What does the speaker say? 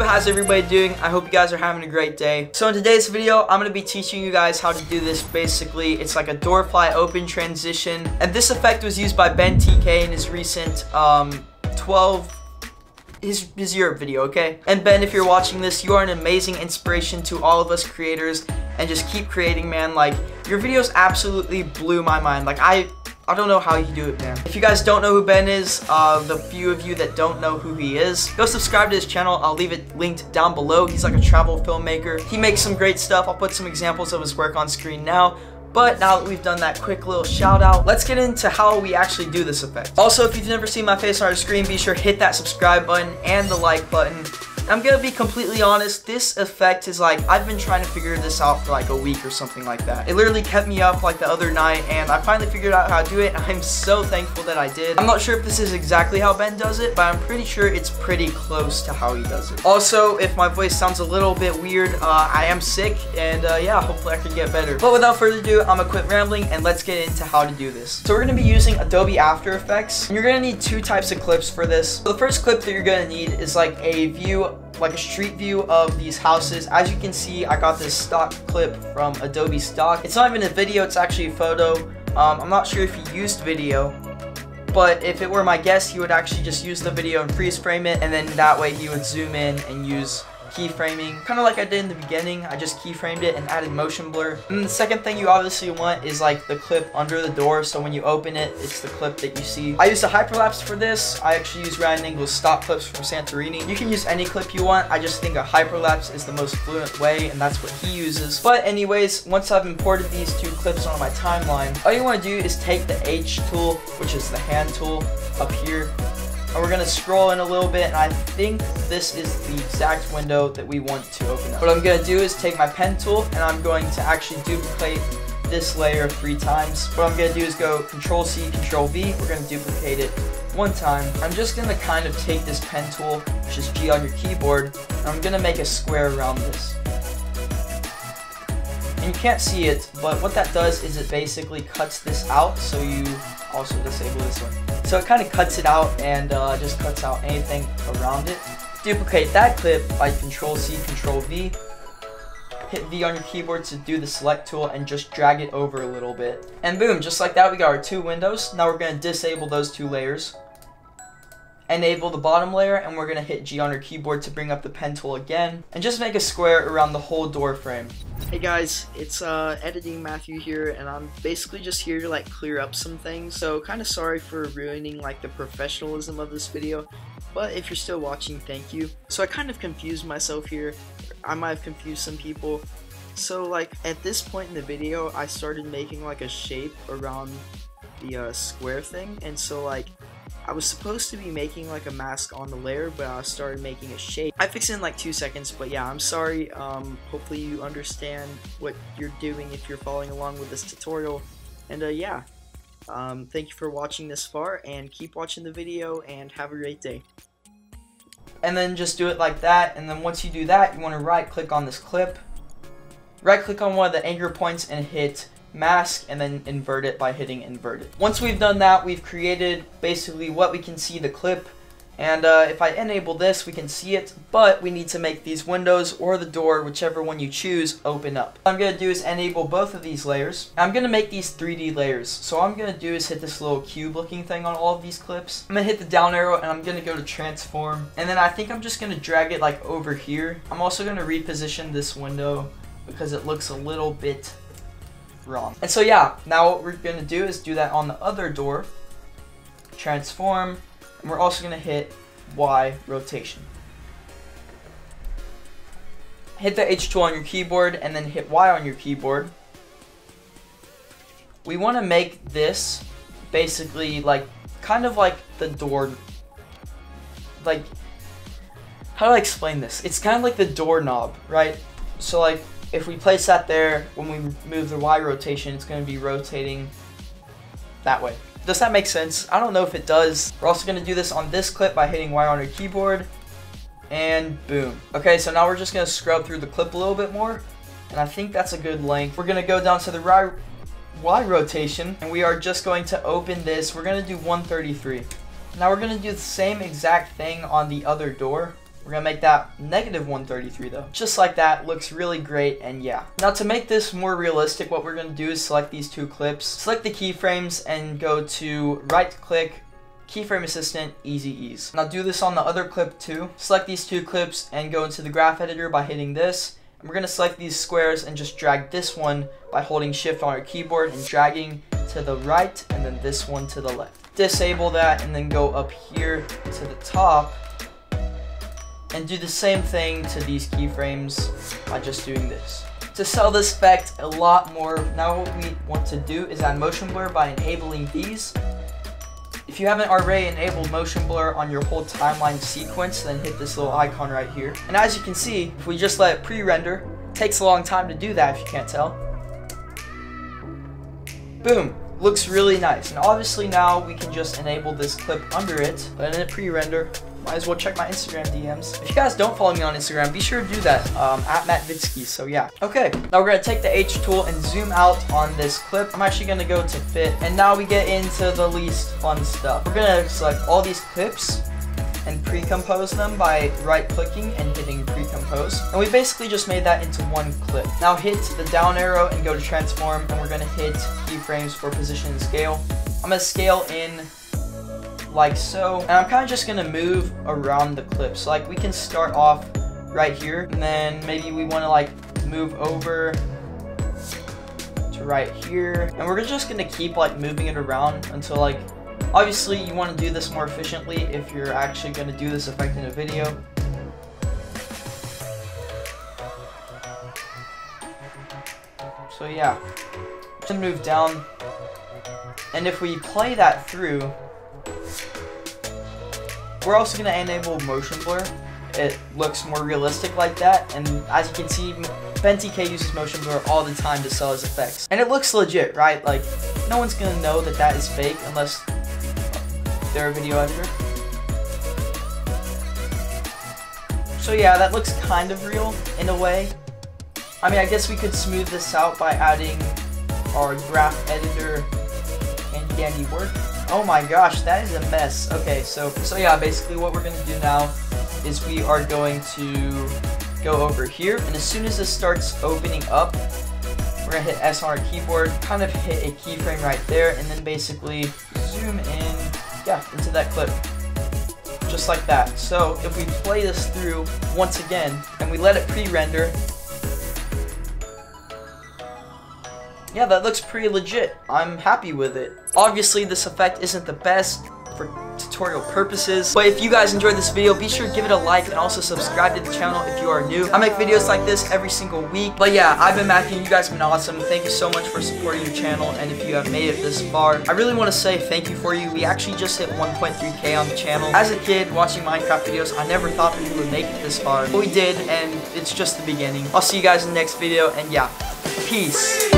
YouTube, how's everybody doing? I hope you guys are having a great day. So in today's video, I'm to be teaching you guys how to do this basically. It's like a door fly open transition. And this effect was used by Benn TK in his recent um, 12 his, his Europe video, okay? And Benn, if you're watching this, you are an amazing inspiration to all of us creators and just keep creating, man. Like, your videos absolutely blew my mind. Like, I I don't know how you do it, man. If you guys don't know who Benn is, uh, the few of you that don't know who he is, go subscribe to his channel. I'll leave it linked down below. He's like a travel filmmaker. He makes some great stuff. I'll put some examples of his work on screen now. But now that we've done that quick little shout out, let's get into how we actually do this effect. Also, if you've never seen my face on our screen, be sure to hit that subscribe button and the like button. I'm gonna be completely honest, this effect is like, I've been trying to figure this out for like a week or something like that. It literally kept me up like the other night and I finally figured out how to do it I'm so thankful that I did. I'm not sure if this is exactly how Benn does it, but I'm pretty sure it's pretty close to how he does it. Also, if my voice sounds a little bit weird, uh, I am sick and uh, yeah, hopefully I can get better. But without further ado, I'm gonna quit rambling and let's get into how to do this. So we're gonna be using Adobe After Effects. And you're gonna need two types of clips for this. So the first clip that you're gonna need is like a view like a street view of these houses. As you can see, I got this stock clip from Adobe Stock. It's not even a video, it's actually a photo. Um, I'm not sure if he used video, but if it were my guess, he would actually just use the video and freeze frame it, and then that way he would zoom in and use keyframing, kind of like I did in the beginning. I just keyframed it and added motion blur. And the second thing you obviously want is like the clip under the door, so when you open it, it's the clip that you see. I used a hyperlapse for this. I actually use Ryan Engel's stop clips from Santorini. You can use any clip you want. I just think a hyperlapse is the most fluent way, and that's what he uses. But anyways, once I've imported these two clips on my timeline, all you want to do is take the H tool, which is the hand tool up here, and we're gonna scroll in a little bit and I think this is the exact window that we want to open up. What I'm gonna do is take my pen tool and I'm going to actually duplicate this layer three times. What I'm gonna do is go Control C, Control V. We're gonna duplicate it one time. I'm just gonna kind of take this pen tool, which is G on your keyboard, and I'm gonna make a square around this. And you can't see it, but what that does is it basically cuts this out so you also disable this one. So it kind of cuts it out and uh, just cuts out anything around it. Duplicate that clip by Control C, Control V. Hit V on your keyboard to do the select tool and just drag it over a little bit. And boom, just like that we got our two windows. Now we're going to disable those two layers enable the bottom layer and we're gonna hit G on our keyboard to bring up the pen tool again and just make a square around the whole door frame. Hey guys, it's uh, editing Matthew here and I'm basically just here to like clear up some things so kind of sorry for ruining like the professionalism of this video but if you're still watching thank you. So I kind of confused myself here, I might have confused some people so like at this point in the video I started making like a shape around the uh, square thing and so like I was supposed to be making like a mask on the layer, but I started making a shape. I fixed it in like two seconds, but yeah, I'm sorry. Um, hopefully you understand what you're doing if you're following along with this tutorial. And uh, yeah, um, thank you for watching this far, and keep watching the video, and have a great day. And then just do it like that, and then once you do that, you want to right click on this clip, right click on one of the anchor points and hit mask and then invert it by hitting invert it. Once we've done that, we've created basically what we can see the clip. And uh, if I enable this, we can see it, but we need to make these windows or the door, whichever one you choose, open up. What I'm to do is enable both of these layers. I'm to make these 3D layers. So all I'm to do is hit this little cube looking thing on all of these clips. I'm to hit the down arrow and I'm to go to transform. And then I think I'm just to drag it like over here. I'm also to reposition this window because it looks a little bit wrong. And so yeah, now what we're to do is do that on the other door, transform, and we're also to hit Y rotation. Hit the H tool on your keyboard and then hit Y on your keyboard. We want to make this basically like kind of like the door like how do I explain this? It's kind of like the doorknob, right? So like if we place that there, when we move the Y rotation, it's going to be rotating that way. Does that make sense? I don't know if it does. We're also going to do this on this clip by hitting Y on our keyboard. And boom. Okay, so now we're just going to scrub through the clip a little bit more. And I think that's a good length. We're going to go down to the Y, rotation. And we are just going to open this. We're going to do 133. Now we're going to do the same exact thing on the other door. We're gonna make that negative 133 though. Just like that, looks really great, and yeah. Now to make this more realistic, what we're gonna do is select these two clips, select the keyframes, and go to right click, keyframe assistant, easy ease. Now do this on the other clip too. Select these two clips and go into the graph editor by hitting this. And we're gonna select these squares and just drag this one by holding shift on our keyboard and dragging to the right and then this one to the left. Disable that and then go up here to the top and do the same thing to these keyframes by just doing this. To sell this effect a lot more, now what we want to do is add motion blur by enabling these. If you haven't already enabled motion blur on your whole timeline sequence, then hit this little icon right here. And as you can see, if we just let it pre-render, takes a long time to do that if you can't tell. Boom, looks really nice. And obviously now we can just enable this clip under it, let it pre-render, might as well check my Instagram DMs. If you guys don't follow me on Instagram, be sure to do that, um, at Matt Vietzke, so yeah. Okay, now we're gonna take the H tool and zoom out on this clip. I'm actually gonna go to fit, and now we get into the least fun stuff. We're gonna select all these clips, and pre-compose them by right-clicking and hitting pre-compose. And we basically just made that into one clip. Now hit the down arrow and go to transform, and we're gonna hit keyframes for position and scale. I'm gonna scale in like so. And I'm kind of just gonna move around the clip. So like we can start off right here and then maybe we wanna like move over to right here. And we're just gonna keep like moving it around until like, obviously you wanna do this more efficiently if you're actually gonna do this effect in a video. So yeah, just move down. And if we play that through, we're also going to enable motion blur. It looks more realistic like that, and as you can see, Benn TK uses motion blur all the time to sell his effects. And it looks legit, right? Like, no one's going to know that that is fake unless they're a video editor. So yeah, that looks kind of real in a way. I mean, I guess we could smooth this out by adding our graph editor and Candy Work. Oh my gosh, that is a mess. Okay, so so yeah, basically what we're gonna do now is we are going to go over here, and as soon as this starts opening up, we're gonna hit S on our keyboard, kind of hit a keyframe right there, and then basically zoom in, yeah, into that clip. Just like that. So if we play this through once again, and we let it pre-render, yeah, that looks pretty legit. I'm happy with it. Obviously, this effect isn't the best for tutorial purposes, but if you guys enjoyed this video, be sure to give it a like and also subscribe to the channel if you are new. I make videos like this every single week. But yeah, I've been Matthew, you guys have been awesome. Thank you so much for supporting your channel, and if you have made it this far, I really want to say thank you for you. We actually just hit 1.3k on the channel. As a kid, watching Minecraft videos, I never thought that we would make it this far, but we did, and it's just the beginning. I'll see you guys in the next video, and yeah, peace.